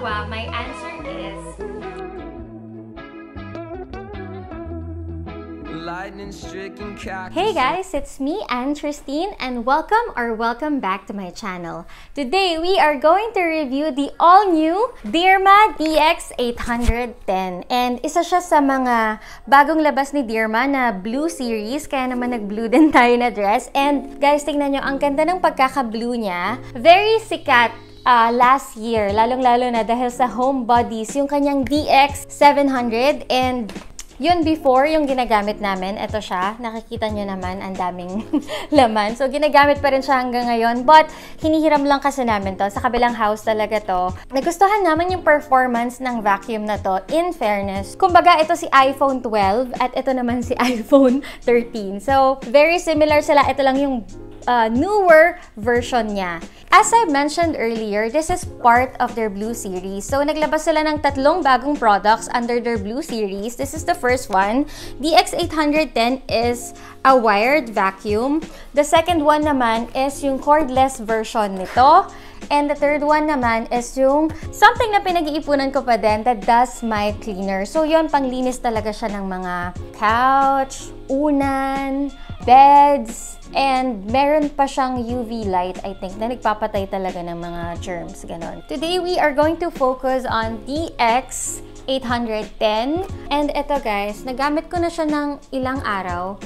ginawa, my answer is. Hey guys, it's me, Anne Christine, and welcome or welcome back to my channel. Today, we are going to review the all-new Dirma DX810. And isa siya sa mga bagong labas ni Dirma na blue series, kaya naman nag-blue din tayo na dress. And guys, tingnan nyo, ang ganda ng pagkaka-blue niya. Very sikat uh, last year, lalong-lalo na dahil sa home bodies, yung kanyang DX700 and yun before, yung ginagamit namin, ito siya. Nakikita nyo naman, ang daming laman. So, ginagamit pa rin siya hanggang ngayon. But, hinihiram lang kasi namin to. Sa kabilang house talaga to. Nagustuhan naman yung performance ng vacuum na to, in fairness. Kumbaga, ito si iPhone 12 at ito naman si iPhone 13. So, very similar sila. Ito lang yung uh, newer version niya. As I mentioned earlier, this is part of their Blue Series. So, naglabas sila ng tatlong bagong products under their Blue Series. This is the first one. The X810 is a wired vacuum. The second one naman is yung cordless version nito. And the third one naman is yung something na pinag-iipunan ko pa din, the Dust Mite Cleaner. So, yun, panglinis talaga siya ng mga couch, unan, beds, and meron pa siyang UV light, I think, na nagpapatay talaga ng mga germs, ganon. Today, we are going to focus on DX 810. And ito guys, nagamit ko na siya ng ilang araw.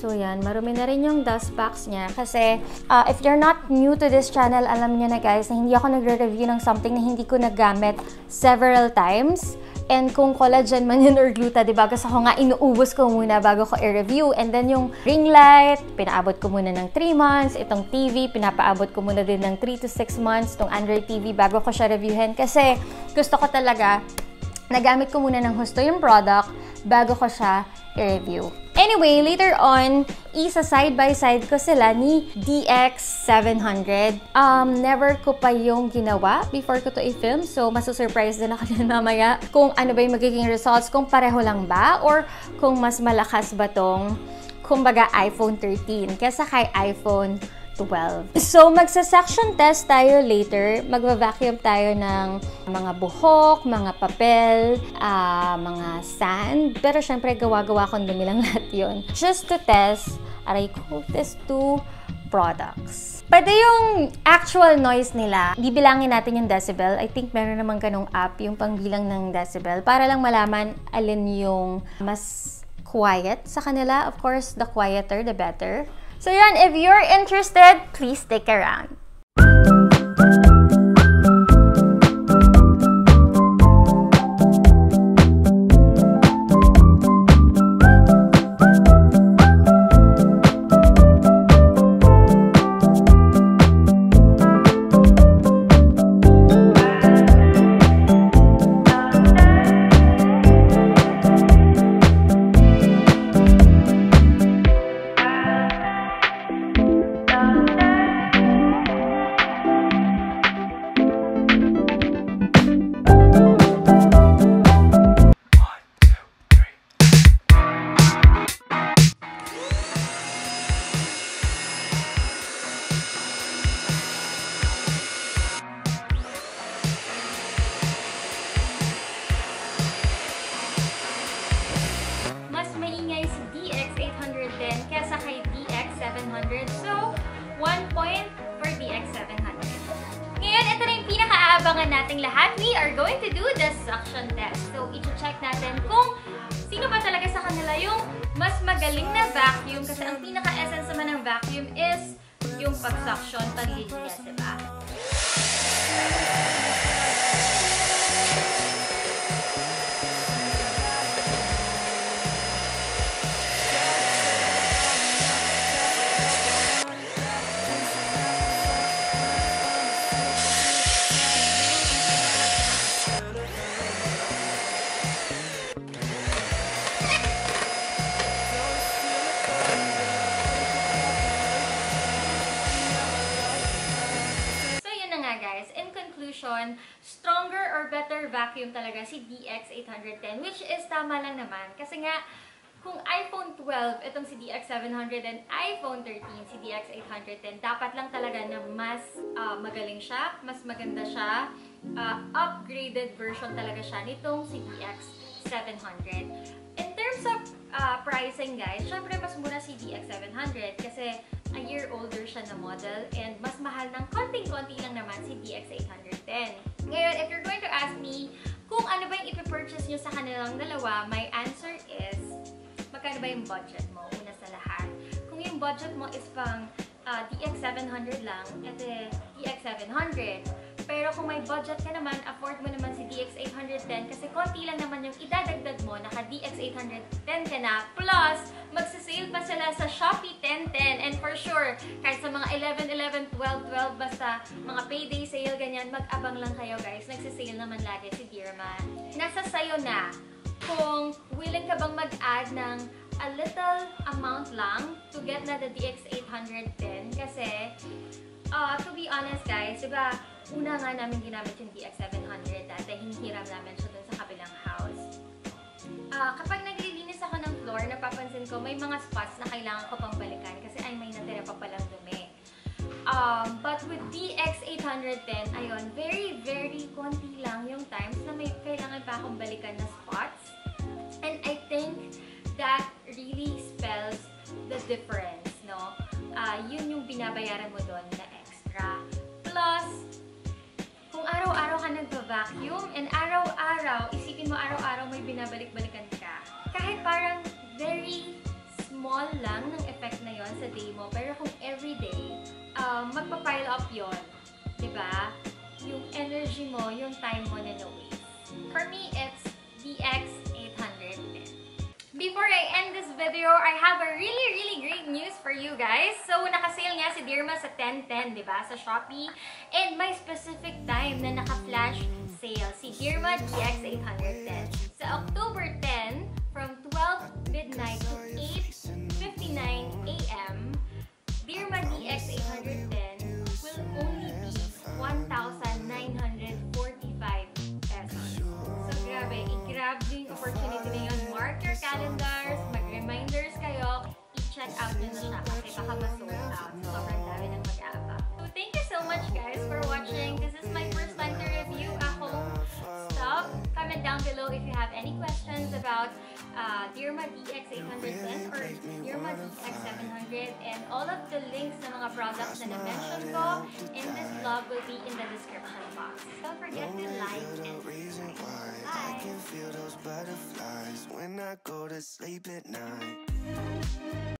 So yan, marumi na rin yung dust packs niya. Kasi uh, if you're not new to this channel, alam niyo na guys, na hindi ako nagre-review ng something na hindi ko nagamit several times. And kung collagen man yun or gluta, di ba? Gusto ko nga inuubos ko muna bago ko i-review. And then yung ring light, pinaabot ko muna ng 3 months. Itong TV, pinapaabot ko muna din ng 3 to 6 months. Itong Android TV, bago ko siya reviewin. Kasi gusto ko talaga, nagamit ko muna ng husto yung product bago ko siya i-review. Anyway, later on, isa side-by-side ko sila ni DX700. Um, never ko pa yung ginawa before ko to i-film. So, masusurprise din ako din mamaya kung ano ba yung magiging results, kung pareho lang ba or kung mas malakas ba tong kumbaga iPhone 13 kesa kay iPhone 12. So, magsa-suction test tayo later. Magva-vacuum tayo ng mga buhok, mga papel, uh, mga sand. Pero syempre, gawa-gawa kong dumi lang lahat yun. Just to test, aray ko, test two products. Pwede yung actual noise nila. Bibilangin natin yung decibel. I think meron naman ganong app yung pangbilang ng decibel para lang malaman alin yung mas quiet sa kanila. Of course, the quieter, the better. So yan, if you're interested, please stick around. So, 1 point for DX700. Ngayon, ito na yung pinakaabangan nating lahat. We are going to do the suction test. So, i-check natin kung sino ba talaga sa kanila yung mas magaling na vacuum. Kasi ang pinaka-essence naman ng vacuum is yung pag-suction, paglilinis, diba? Vacuum talaga si DX810, which is tama lang naman. Kasi nga, kung iPhone 12, itong si DX700 and iPhone 13, si DX810, dapat lang talaga na mas uh, magaling siya, mas maganda siya, uh, upgraded version talaga siya nitong si DX700. In terms of uh, pricing guys, syempre mas mura si DX700 kasi a year older siya na model and mas mahal ng konting-konti lang naman si DX810. Ngayon, if you're going to ask me kung ano ba yung ipipurchase nyo sa kanilang dalawa, my answer is magkano ba yung budget mo una sa lahat. Kung yung budget mo is pang uh, DX700 lang, ito DX700. Pero kung may budget ka naman, afford mo naman si DX810 kasi konti lang naman yung idadagdag mo, naka DX810 ka na. Plus, magsasale pa sila sa Shopee 1010. And for sure, kahit sa mga 11, 11, 12, 12, basta mga payday sale, ganyan, mag-abang lang kayo guys. Nagsasale naman lagi si Dearma. Nasa sayo na kung willing ka bang mag-add ng a little amount lang to get na the DX810 kasi uh, to be honest guys, diba, una nga namin ginamit yung DX700 dati, hinihiram namin siya dun sa. Uh, kapag naglilinis ako ng floor, napapansin ko may mga spots na kailangan ko pang balikan kasi ay may natira pa palang dumi. Um, but with DX810, ayun, very, very konti lang yung times na may kailangan pa akong balikan na spots. And I think that really spells the difference, no? Uh, yun yung binabayaran mo doon na extra. Plus, kung araw-araw ka nagva-vacuum and araw-araw, isipin mo araw-araw may. Kahit parang very small lang ng effect na yon sa day mo, pero kung everyday, um, magpa-pile up yon, di ba? Yung energy mo, yung time mo na na-waste. For me, it's DX810. Before I end this video, I have a really, really great news for you guys. So, nakasale nga si Dirma sa 1010, di ba? Sa Shopee. And may specific time na naka-flash sale si Dirma DX810. Sa October 10, from 12 midnight to 8.59 a.m., Dirma DX810 will only be 1,945 pesos. So, grabe. I-grab opportunity na yun. Mark your calendars, mag-reminders kayo, i-check out nyo na siya kasi baka ma-sold out. Sobrang Comment down below if you have any questions about uh, Dirma DX810 or Dirma DX700 and all of the links ng mga products na na-mention ko in this vlog will be in the description box. Don't forget to like and reason why I Bye! can feel those butterflies when I go to sleep at night.